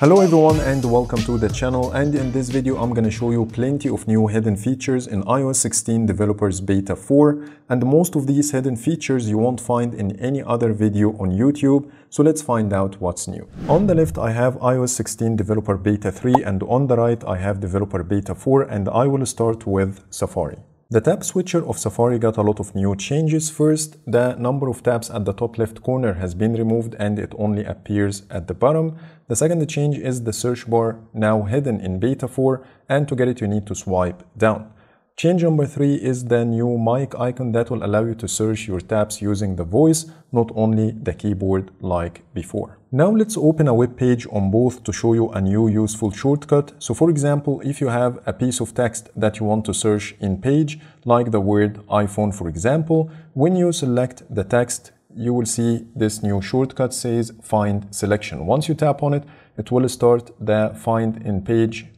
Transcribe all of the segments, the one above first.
Hello everyone and welcome to the channel and in this video I'm gonna show you plenty of new hidden features in iOS 16 Developers Beta 4 and most of these hidden features you won't find in any other video on YouTube so let's find out what's new. On the left I have iOS 16 Developer Beta 3 and on the right I have Developer Beta 4 and I will start with Safari. The tab switcher of Safari got a lot of new changes. First, the number of tabs at the top left corner has been removed and it only appears at the bottom. The second change is the search bar now hidden in beta 4 and to get it you need to swipe down. Change number three is the new mic icon that will allow you to search your tabs using the voice, not only the keyboard like before. Now let's open a web page on both to show you a new useful shortcut. So for example, if you have a piece of text that you want to search in page, like the word iPhone for example, when you select the text, you will see this new shortcut says find selection. Once you tap on it, it will start the find in page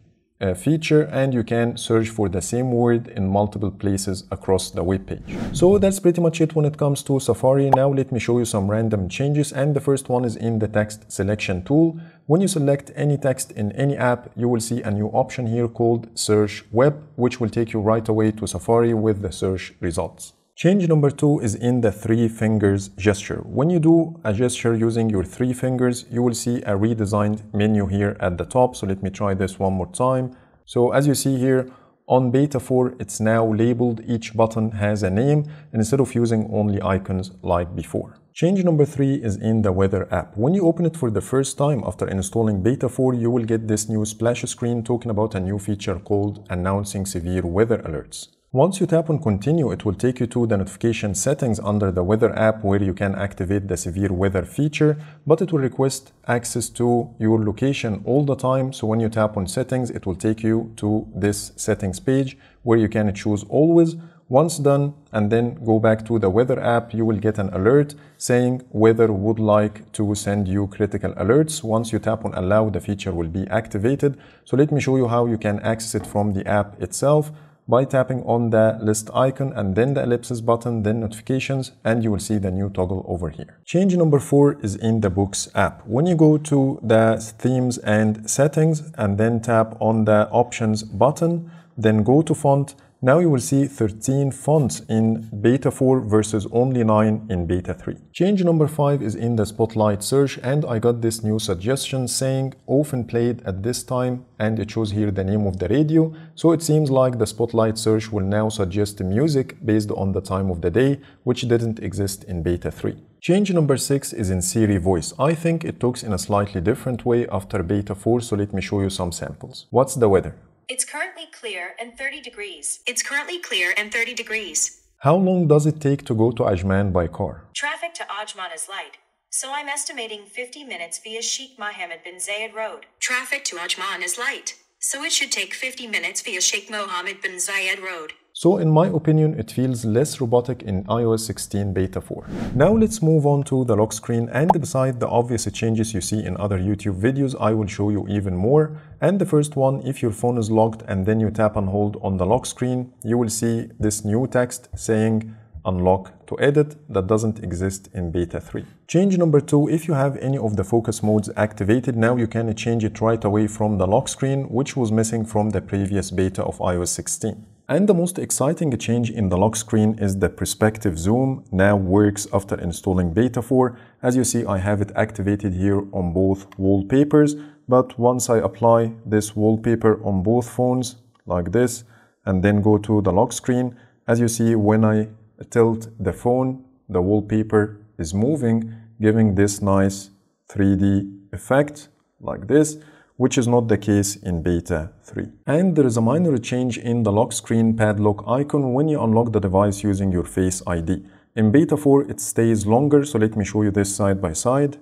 uh, feature and you can search for the same word in multiple places across the web page. So that's pretty much it when it comes to Safari. Now let me show you some random changes and the first one is in the text selection tool. When you select any text in any app, you will see a new option here called Search Web, which will take you right away to Safari with the search results. Change number two is in the three fingers gesture. When you do a gesture using your three fingers, you will see a redesigned menu here at the top. So let me try this one more time. So as you see here, on beta 4, it's now labeled, each button has a name, instead of using only icons like before. Change number three is in the weather app. When you open it for the first time after installing beta 4, you will get this new splash screen talking about a new feature called announcing severe weather alerts. Once you tap on continue, it will take you to the notification settings under the weather app where you can activate the severe weather feature, but it will request access to your location all the time. So when you tap on settings, it will take you to this settings page where you can choose always. Once done and then go back to the weather app, you will get an alert saying weather would like to send you critical alerts. Once you tap on allow, the feature will be activated. So let me show you how you can access it from the app itself by tapping on the list icon and then the ellipsis button, then notifications, and you will see the new toggle over here. Change number four is in the Books app. When you go to the themes and settings and then tap on the options button, then go to font, now you will see 13 fonts in beta 4 versus only 9 in beta 3. Change number 5 is in the spotlight search and I got this new suggestion saying often played at this time and it shows here the name of the radio. So it seems like the spotlight search will now suggest the music based on the time of the day which didn't exist in beta 3. Change number 6 is in Siri voice. I think it talks in a slightly different way after beta 4 so let me show you some samples. What's the weather? It's currently clear and 30 degrees. It's currently clear and 30 degrees. How long does it take to go to Ajman by car? Traffic to Ajman is light, so I'm estimating 50 minutes via Sheikh Mohammed bin Zayed Road. Traffic to Ajman is light, so it should take 50 minutes via Sheikh Mohammed bin Zayed Road. So in my opinion, it feels less robotic in iOS 16 Beta 4. Now let's move on to the lock screen and beside the obvious changes you see in other YouTube videos, I will show you even more. And the first one, if your phone is locked and then you tap and hold on the lock screen, you will see this new text saying unlock to edit that doesn't exist in beta 3. Change number two, if you have any of the focus modes activated, now you can change it right away from the lock screen, which was missing from the previous beta of iOS 16. And the most exciting change in the lock screen is the perspective zoom now works after installing beta 4. As you see, I have it activated here on both wallpapers, but once I apply this wallpaper on both phones like this, and then go to the lock screen, as you see, when I tilt the phone, the wallpaper is moving, giving this nice 3D effect like this which is not the case in beta 3. And there is a minor change in the lock screen padlock icon when you unlock the device using your Face ID. In beta 4 it stays longer, so let me show you this side by side.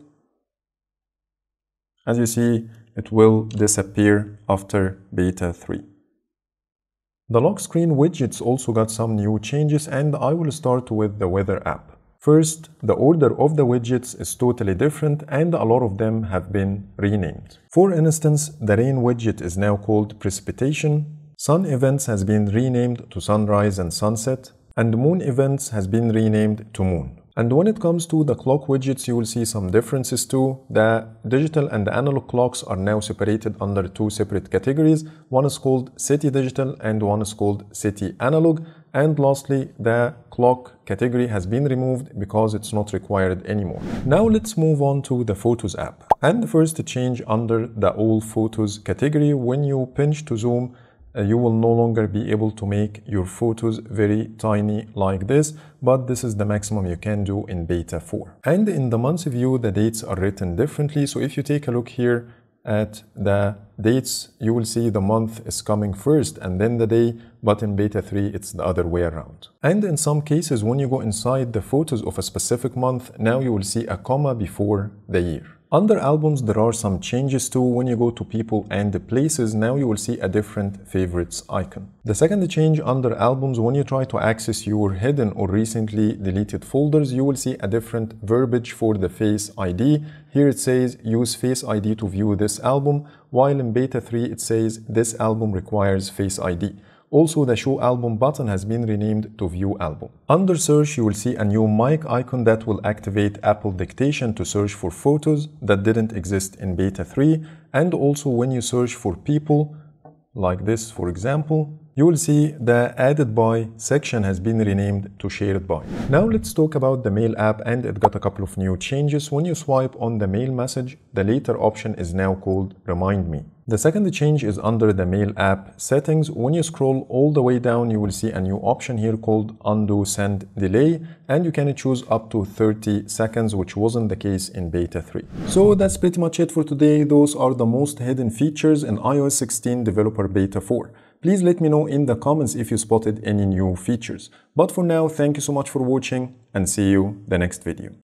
As you see, it will disappear after beta 3. The lock screen widgets also got some new changes and I will start with the weather app. First, the order of the widgets is totally different and a lot of them have been renamed. For instance, the rain widget is now called precipitation, sun events has been renamed to sunrise and sunset, and moon events has been renamed to moon. And when it comes to the clock widgets, you will see some differences too. The digital and the analog clocks are now separated under two separate categories. One is called city digital and one is called city analog. And lastly, the clock category has been removed because it's not required anymore. Now let's move on to the Photos app. And the first change under the All Photos category, when you pinch to zoom, uh, you will no longer be able to make your photos very tiny like this, but this is the maximum you can do in beta 4. And in the months view, the dates are written differently. So if you take a look here at the dates, you will see the month is coming first and then the day, but in beta 3, it's the other way around. And in some cases, when you go inside the photos of a specific month, now you will see a comma before the year. Under albums, there are some changes too. When you go to people and places, now you will see a different favorites icon. The second change under albums, when you try to access your hidden or recently deleted folders, you will see a different verbiage for the Face ID. Here it says use Face ID to view this album, while in beta 3 it says this album requires Face ID. Also, the Show Album button has been renamed to View Album. Under Search, you will see a new mic icon that will activate Apple Dictation to search for photos that didn't exist in Beta 3. And also, when you search for people, like this for example, you will see the added by section has been renamed to shared by. Now let's talk about the mail app and it got a couple of new changes. When you swipe on the mail message, the later option is now called remind me. The second change is under the mail app settings. When you scroll all the way down, you will see a new option here called undo send delay and you can choose up to 30 seconds, which wasn't the case in beta 3. So that's pretty much it for today. Those are the most hidden features in iOS 16 developer beta 4. Please let me know in the comments if you spotted any new features. But for now, thank you so much for watching and see you the next video.